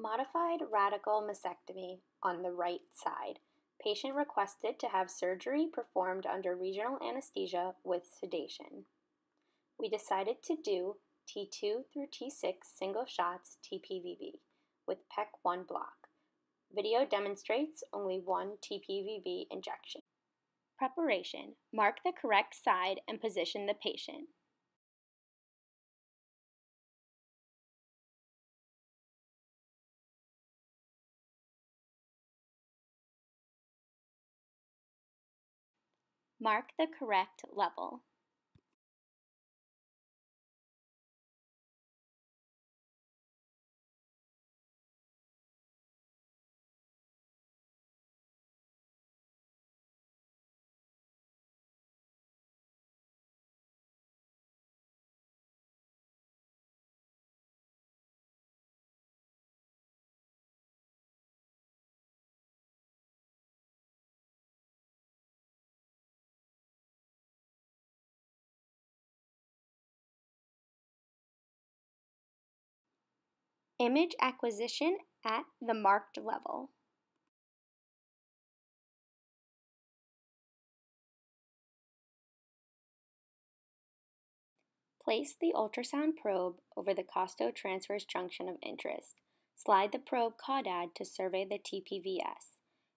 Modified radical mastectomy on the right side. Patient requested to have surgery performed under regional anesthesia with sedation. We decided to do T2 through T6 single shots TPVB with PEC1 block. Video demonstrates only one TPVB injection. Preparation. Mark the correct side and position the patient. Mark the correct level. Image acquisition at the marked level. Place the ultrasound probe over the costotransverse junction of interest. Slide the probe caudad to survey the TPVS.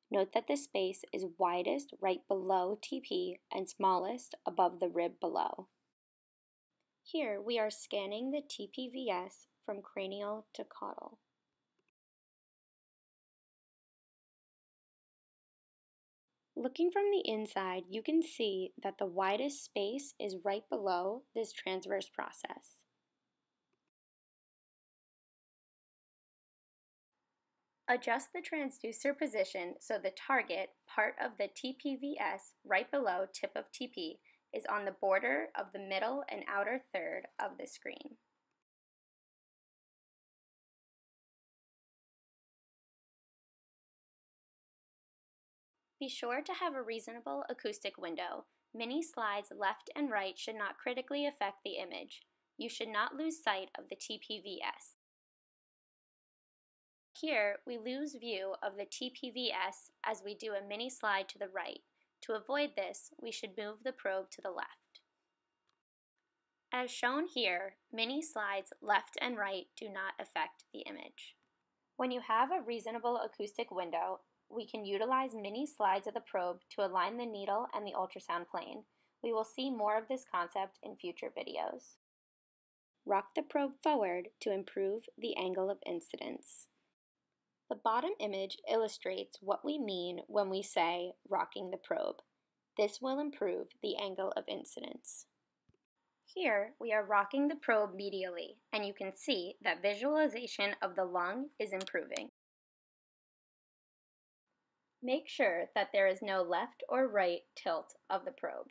Note that the space is widest right below TP and smallest above the rib below. Here we are scanning the TPVS from cranial to caudal. Looking from the inside, you can see that the widest space is right below this transverse process. Adjust the transducer position so the target, part of the TPVS right below tip of TP, is on the border of the middle and outer third of the screen. Be sure to have a reasonable acoustic window. Mini slides left and right should not critically affect the image. You should not lose sight of the TPVS. Here, we lose view of the TPVS as we do a mini slide to the right. To avoid this, we should move the probe to the left. As shown here, mini slides left and right do not affect the image. When you have a reasonable acoustic window, we can utilize mini slides of the probe to align the needle and the ultrasound plane. We will see more of this concept in future videos. Rock the probe forward to improve the angle of incidence. The bottom image illustrates what we mean when we say rocking the probe. This will improve the angle of incidence. Here, we are rocking the probe medially, and you can see that visualization of the lung is improving. Make sure that there is no left or right tilt of the probe.